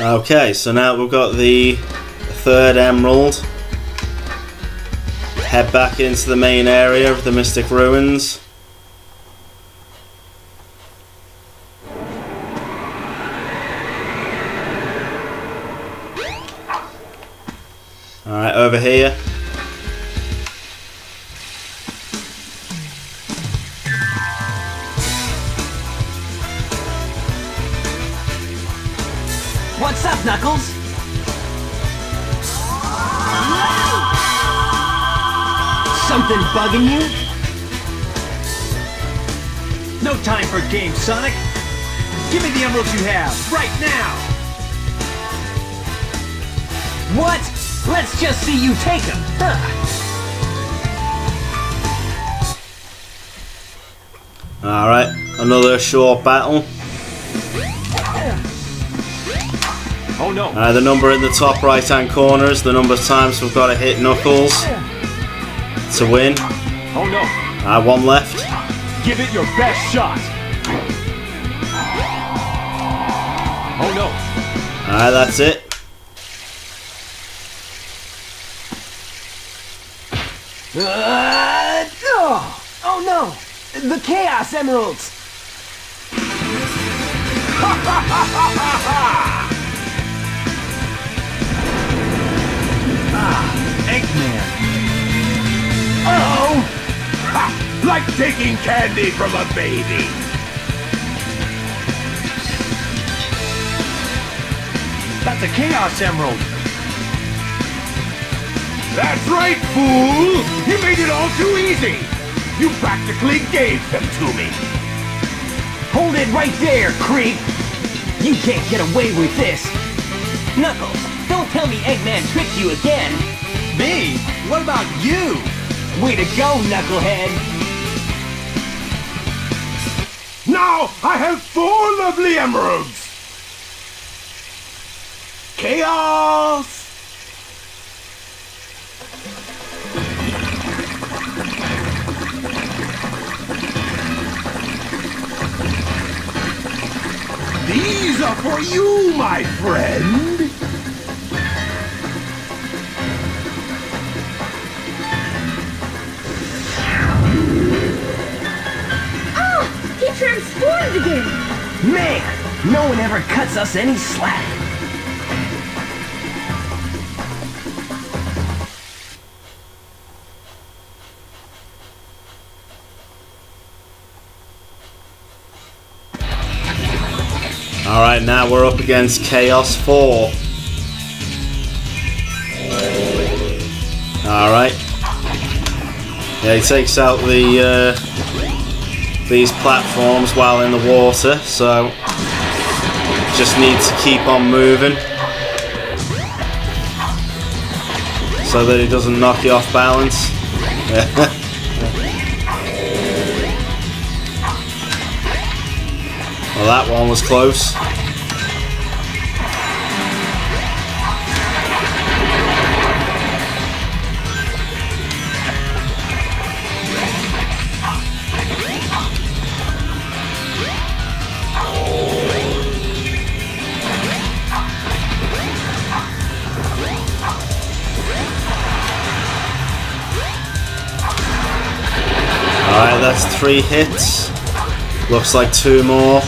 Okay, so now we've got the third emerald. Head back into the main area of the Mystic Ruins. What's up, Knuckles? Something bugging you? No time for games, Sonic. Give me the emeralds you have, right now! What? Let's just see you take them. Huh. Alright, another short battle. Oh no! Uh, the number in the top right hand corner is the number of times we've got to hit Knuckles to win. Oh no! Uh, one left. Give it your best shot! Oh no! Alright, that's it. Uh, oh, oh no! The Chaos Emeralds! Eggman! Oh! Ha! Like taking candy from a baby. That's a Chaos Emerald! That's right, fool! You made it all too easy! You practically gave them to me! Hold it right there, creep! You can't get away with this! Knuckles, don't tell me Eggman tricked you again! Me? What about you? Way to go, Knucklehead! Now I have four lovely emeralds! Chaos! These are for you, my friend! Man, no one ever cuts us any slack! Alright, now we're up against Chaos 4. Alright. Yeah, he takes out the uh, these platforms while in the water, so just need to keep on moving so that he doesn't knock you off balance. well, that one was close. Alright, that's three hits. Looks like two more.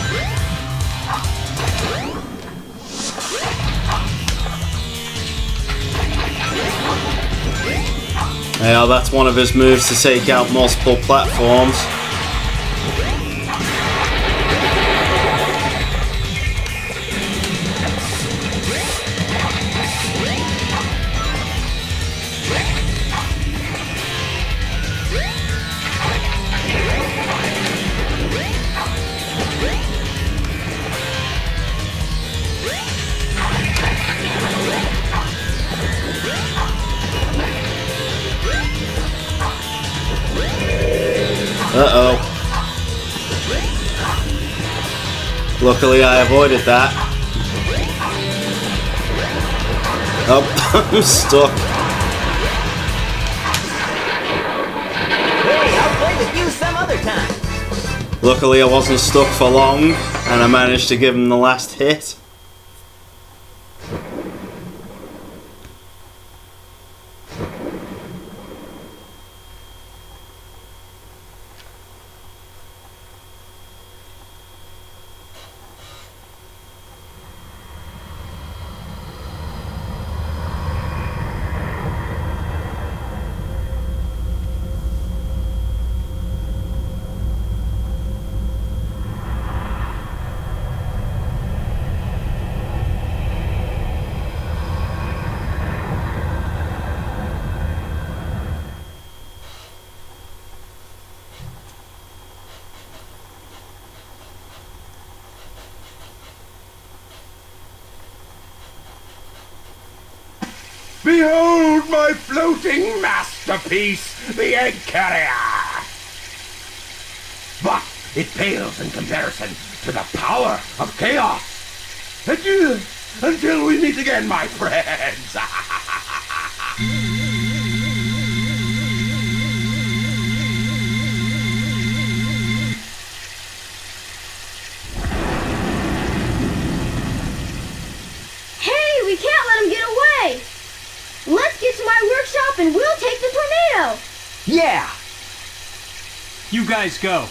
Yeah, that's one of his moves to take out multiple platforms. Uh-oh. Luckily I avoided that. Oh, I'm stuck. Hey, I'll play with you some other time! Luckily I wasn't stuck for long, and I managed to give him the last hit. Behold my floating masterpiece, the Egg Carrier! But it pales in comparison to the power of chaos. Adieu, until we meet again, my friends. the! Yeah! You guys go.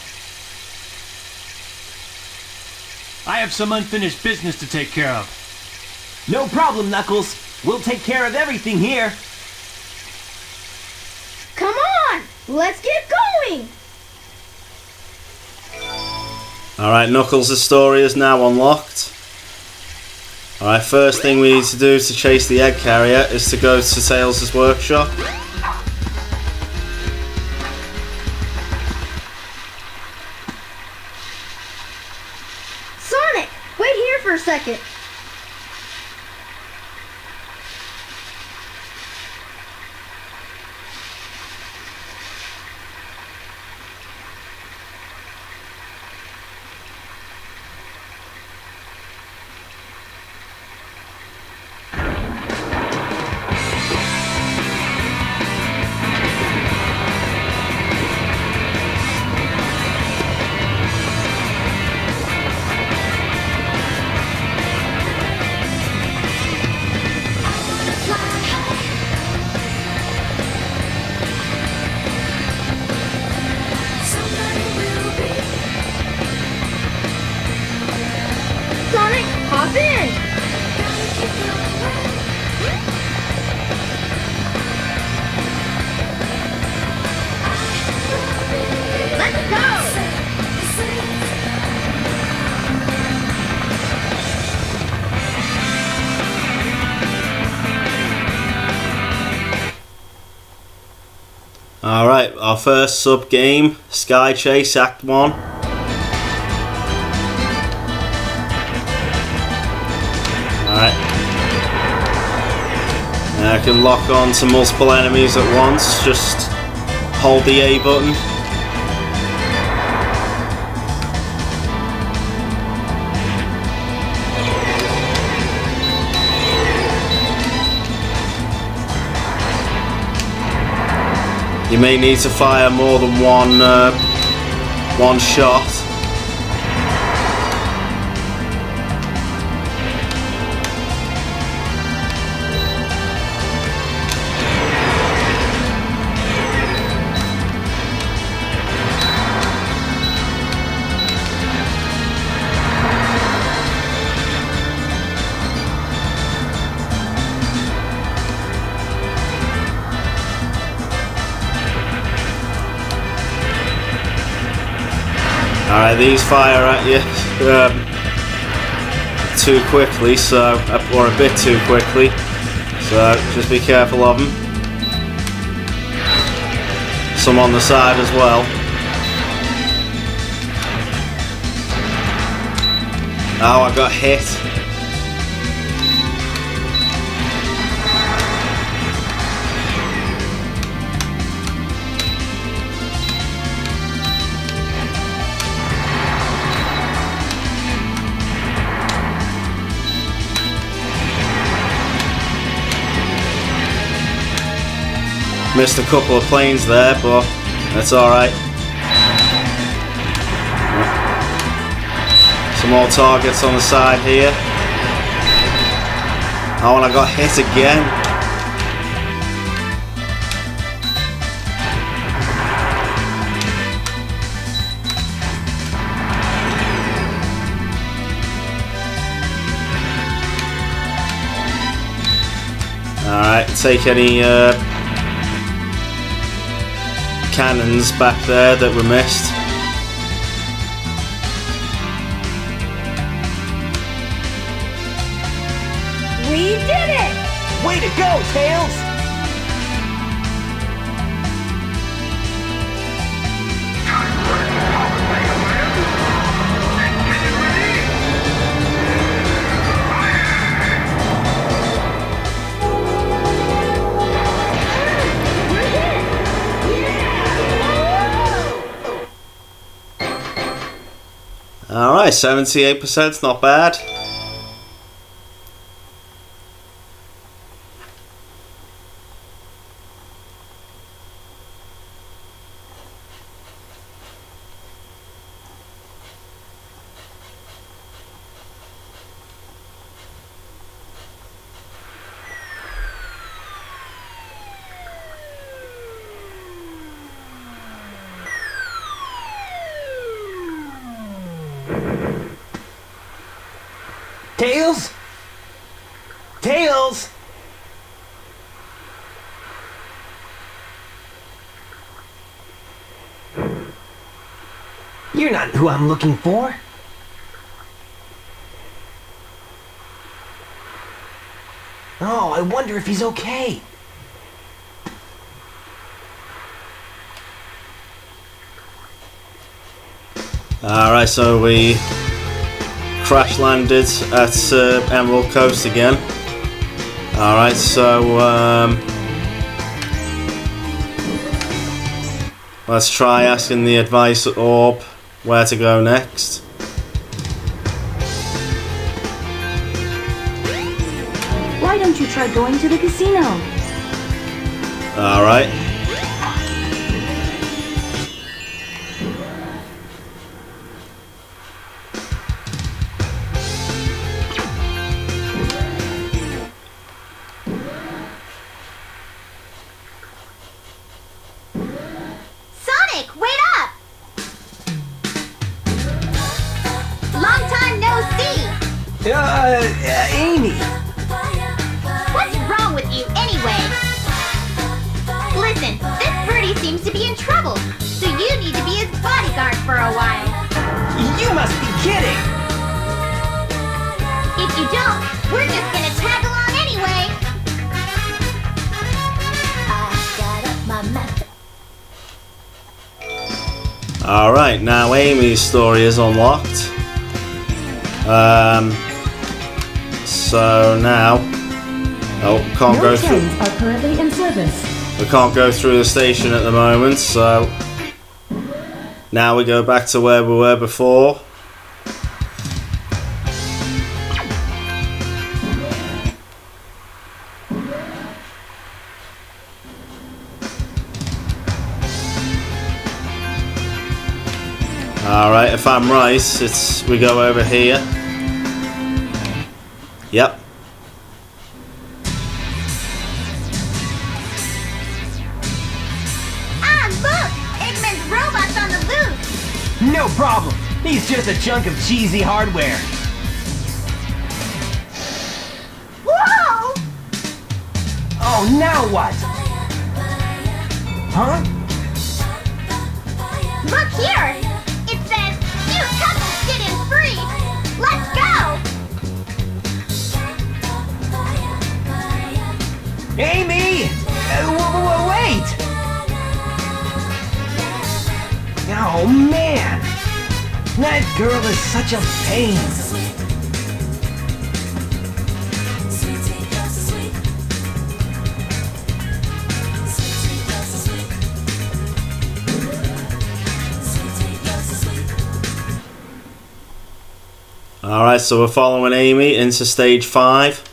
I have some unfinished business to take care of. No problem, Knuckles. We'll take care of everything here. Come on! Let's get going! Alright, Knuckles' story is now unlocked. Alright, first thing we need to do to chase the egg carrier is to go to Tails' workshop. Second. Alright, our first sub game Sky Chase Act 1. Alright. Now I can lock on to multiple enemies at once, just hold the A button. You may need to fire more than one uh, one shot. Alright, these fire at you um, too quickly, so or a bit too quickly. So just be careful of them. Some on the side as well. Oh, I got hit. Missed a couple of planes there, but that's alright. Some more targets on the side here. Oh, and I got hit again. Alright, take any uh, cannons back there that were missed. We did it! Way to go, Tails! Alright, seventy-eight percent. not bad. You're not who I'm looking for. Oh, I wonder if he's okay. Alright, so we crash landed at uh, Emerald Coast again. Alright, so um, let's try asking the advice orb where to go next. Why don't you try going to the casino? Alright. If you don't, we're just gonna tag along anyway. I got up my method. Alright, now Amy's story is unlocked. Um, so now, oh, can't No go through. trains are currently in service. We can't go through the station at the moment, so now we go back to where we were before. Alright, if I'm right, it's we go over here. Yep. Ah, look! Eggman's robot's on the loose! No problem. He's just a chunk of cheesy hardware. Whoa! Oh, now what? Huh? Look here! Amy! Uh, wait! Oh, man! That girl is such a pain. Alright, so we're following Amy into stage five.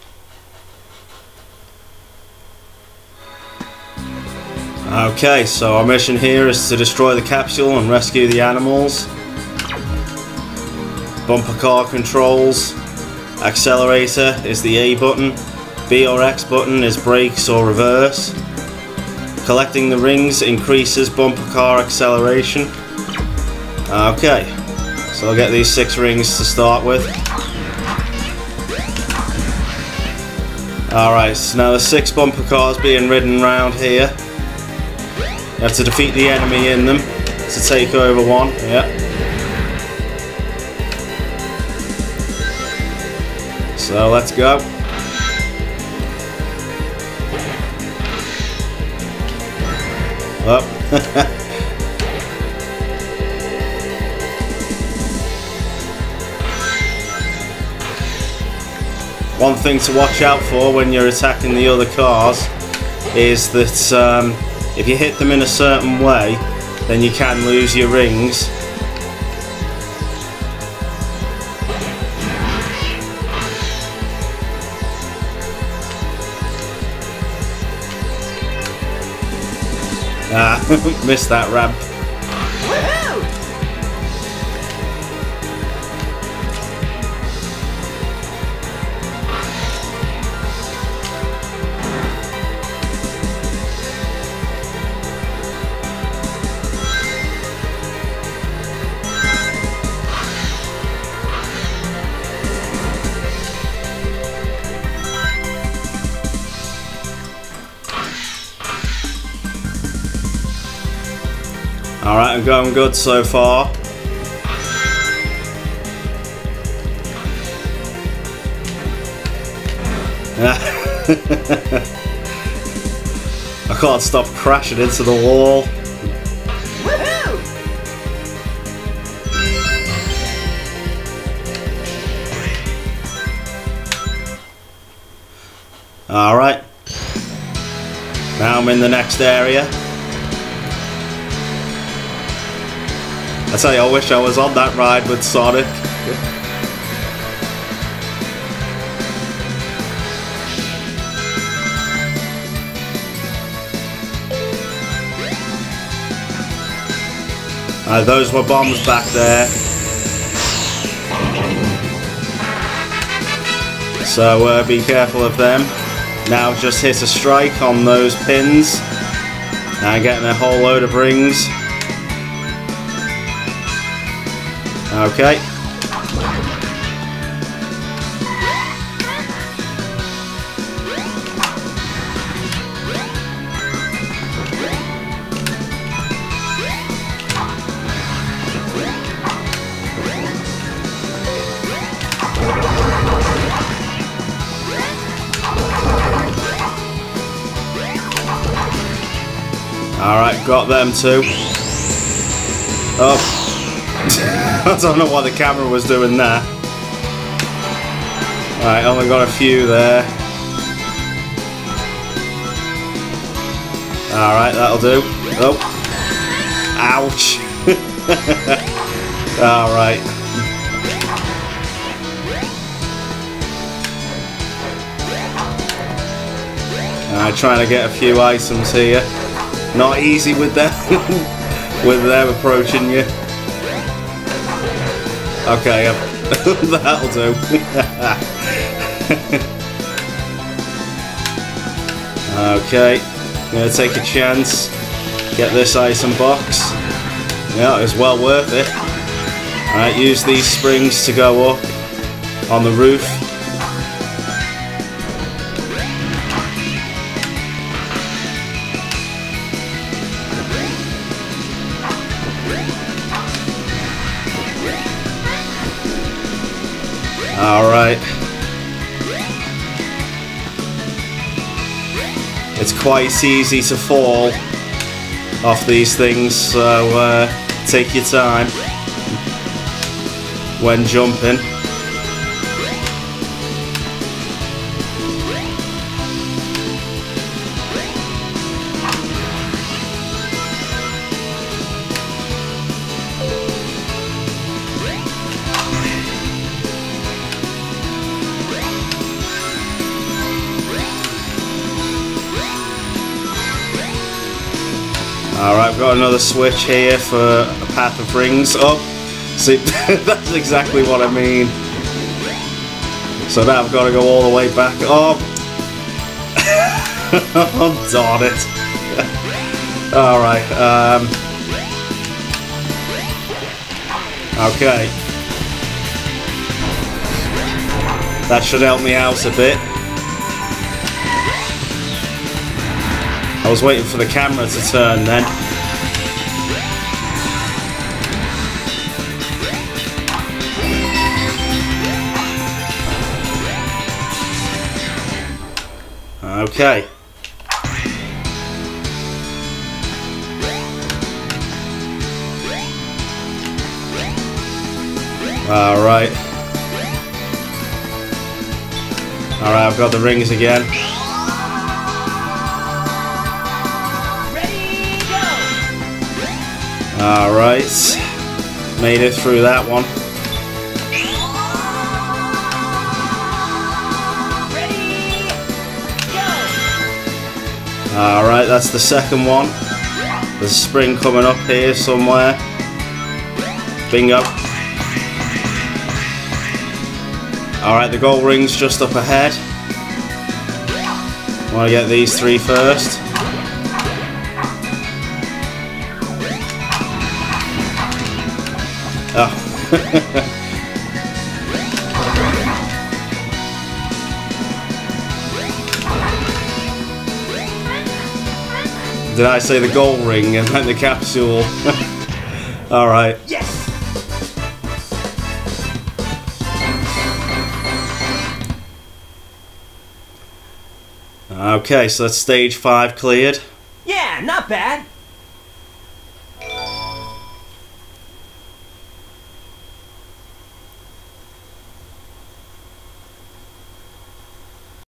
Okay, so our mission here is to destroy the capsule and rescue the animals. Bumper car controls. Accelerator is the A button. B or X button is brakes or reverse. Collecting the rings increases bumper car acceleration. Okay, so I'll get these six rings to start with. Alright, so now the six bumper cars being ridden around here. You have to defeat the enemy in them to take over one. Yeah. So let's go. Up. One thing to watch out for when you're attacking the other cars is that um, if you hit them in a certain way, then you can lose your rings. Ah, missed that ramp. Alright, I'm going good so far. I can't stop crashing into the wall. Alright. Now I'm in the next area. I tell you, I wish I was on that ride with Sonic. Uh, those were bombs back there. So uh, be careful of them. Now just hit a strike on those pins and getting a whole load of rings. Okay. Alright, got them too. Oh. I don't know why the camera was doing that. Alright, only oh, got a few there. Alright, that'll do. Oh. Ouch. Alright. Alright, trying to get a few items here. Not easy with them with them approaching you. Okay, that'll do. okay, gonna take a chance. Get this item box. Yeah, it's well worth it. Alright, use these springs to go up on the roof. It's quite easy to fall off these things, so uh, take your time when jumping. Another switch here for a path of rings. Oh, see, that's exactly what I mean. So now I've got to go all the way back. Oh, oh darn it. Alright, um... Okay. That should help me out a bit. I was waiting for the camera to turn then. Okay. Alright. Alright, I've got the rings again. Alright. Made it through that one. Alright, that's the second one. There's a spring coming up here somewhere. Bingo. Alright, the gold ring's just up ahead. Want to get these three first. Oh. Did I say the gold ring and then the capsule? Alright. Yes! Okay, so that's stage five cleared. Yeah, not bad.